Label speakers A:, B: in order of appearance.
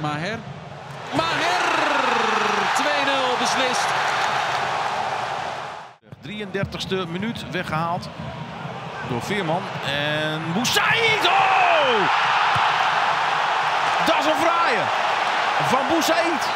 A: Maher. Maher! 2-0 beslist.
B: 33ste minuut weggehaald door Veerman. En Boussaïd! Oh! Dat is een fraaie van Boussaïd.